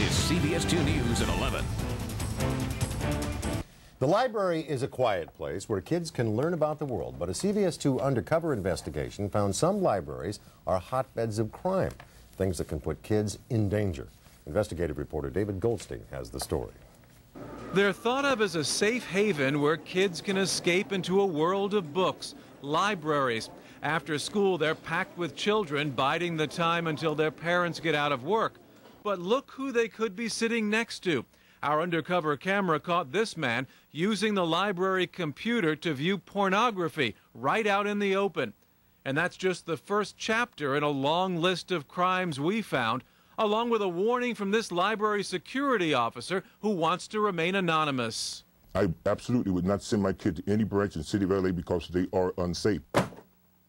is CBS 2 News at 11. The library is a quiet place where kids can learn about the world, but a CBS 2 undercover investigation found some libraries are hotbeds of crime, things that can put kids in danger. Investigative reporter David Goldstein has the story. They're thought of as a safe haven where kids can escape into a world of books, libraries. After school, they're packed with children, biding the time until their parents get out of work. But look who they could be sitting next to. Our undercover camera caught this man using the library computer to view pornography right out in the open. And that's just the first chapter in a long list of crimes we found, along with a warning from this library security officer who wants to remain anonymous. I absolutely would not send my kid to any branch in the City of LA because they are unsafe.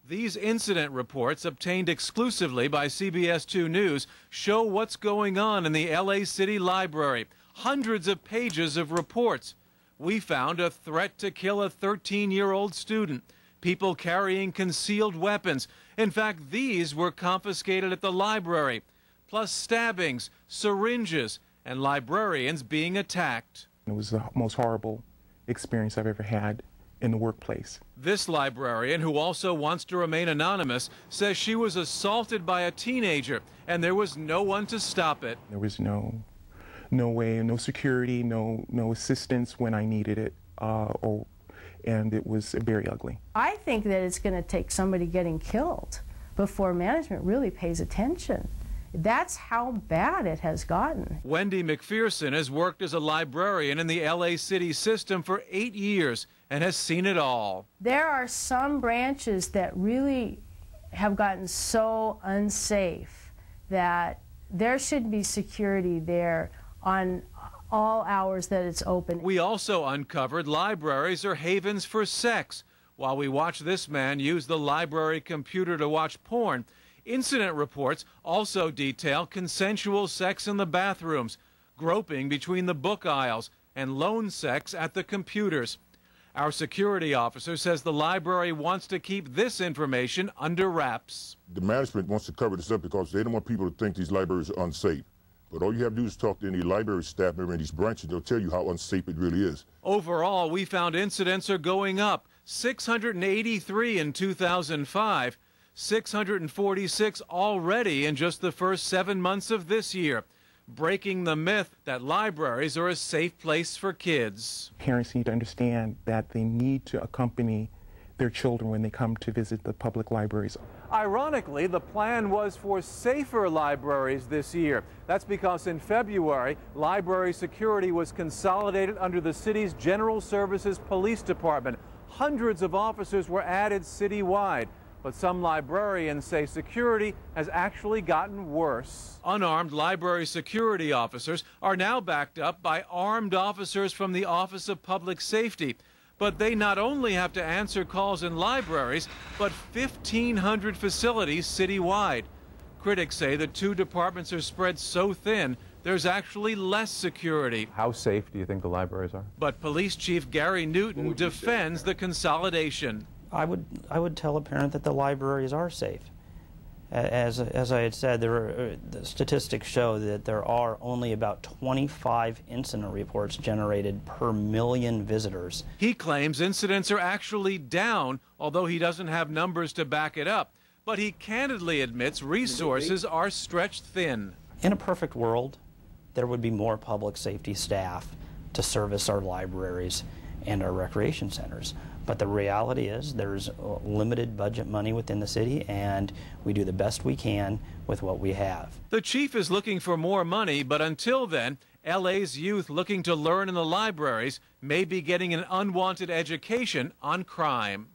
These incident reports, obtained exclusively by CBS 2 News, show what's going on in the LA City Library. Hundreds of pages of reports. We found a threat to kill a 13 year old student, people carrying concealed weapons. In fact, these were confiscated at the library, plus stabbings, syringes, and librarians being attacked. It was the most horrible experience I've ever had in the workplace. This librarian, who also wants to remain anonymous, says she was assaulted by a teenager and there was no one to stop it. There was no, no way, no security, no, no assistance when I needed it, uh, or, and it was very ugly. I think that it's going to take somebody getting killed before management really pays attention. That's how bad it has gotten. Wendy McPherson has worked as a librarian in the LA City system for eight years and has seen it all. There are some branches that really have gotten so unsafe that there should be security there on all hours that it's open. We also uncovered libraries are havens for sex. While we watch this man use the library computer to watch porn, incident reports also detail consensual sex in the bathrooms, groping between the book aisles, and lone sex at the computers. Our security officer says the library wants to keep this information under wraps. The management wants to cover this up because they don't want people to think these libraries are unsafe. But all you have to do is talk to any library staff member in these branches. They'll tell you how unsafe it really is. Overall, we found incidents are going up 683 in 2005, 646 already in just the first seven months of this year breaking the myth that libraries are a safe place for kids. Parents need to understand that they need to accompany their children when they come to visit the public libraries. Ironically, the plan was for safer libraries this year. That's because in February, library security was consolidated under the city's General Services Police Department. Hundreds of officers were added citywide. But some librarians say security has actually gotten worse. Unarmed library security officers are now backed up by armed officers from the Office of Public Safety. But they not only have to answer calls in libraries, but 1,500 facilities citywide. Critics say the two departments are spread so thin there's actually less security. How safe do you think the libraries are? But Police Chief Gary Newton defends the consolidation. I would I would tell a parent that the libraries are safe. As, as I had said, there are, uh, the statistics show that there are only about 25 incident reports generated per million visitors. He claims incidents are actually down, although he doesn't have numbers to back it up. But he candidly admits resources are stretched thin. In a perfect world, there would be more public safety staff to service our libraries and our recreation centers. But the reality is there's limited budget money within the city, and we do the best we can with what we have. The chief is looking for more money, but until then, LA's youth looking to learn in the libraries may be getting an unwanted education on crime.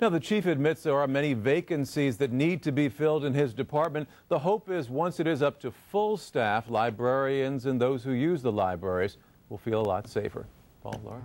Now, the chief admits there are many vacancies that need to be filled in his department. The hope is once it is up to full staff, librarians and those who use the libraries will feel a lot safer. Paul, Laura?